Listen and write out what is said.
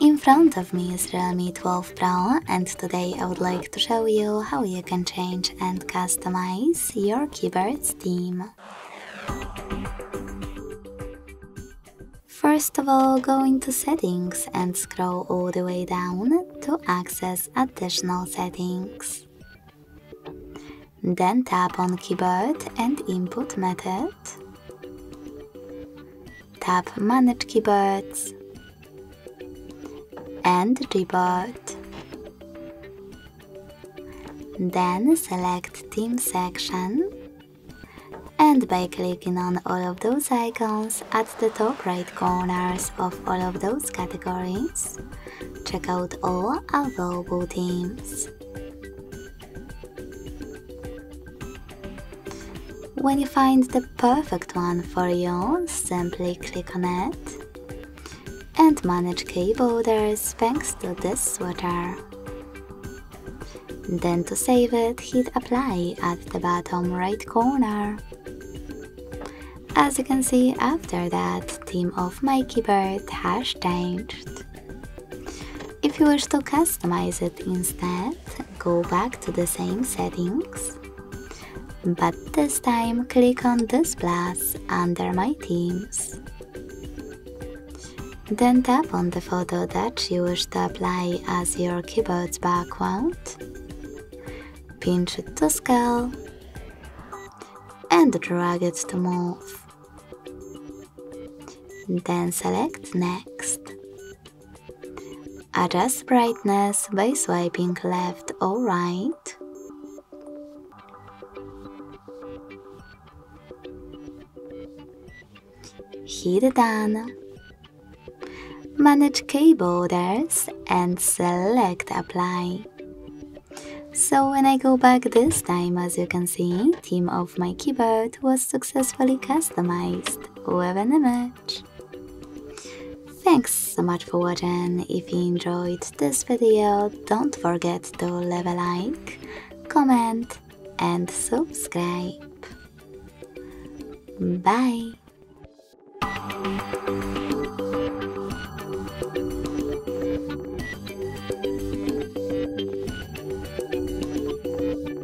In front of me is Realme 12 Pro and today I would like to show you how you can change and customize your keyboard's theme. First of all, go into settings and scroll all the way down to access additional settings. Then tap on keyboard and input method. Tap manage keyboards and Gboard. Then select Theme section and by clicking on all of those icons at the top right corners of all of those categories, check out all available themes. When you find the perfect one for you, simply click on it manage keyboarders thanks to this sweater. Then to save it, hit apply at the bottom right corner. As you can see, after that, theme of my keyboard has changed. If you wish to customize it instead, go back to the same settings. But this time click on this plus under my themes. Then tap on the photo that you wish to apply as your keyboard's background. Pinch it to scale and drag it to move. Then select Next. Adjust brightness by swiping left or right. Hit Done manage keyboarders and select apply. So when I go back this time, as you can see, theme of my keyboard was successfully customized with an image. Thanks so much for watching. If you enjoyed this video, don't forget to leave a like, comment and subscribe. Bye!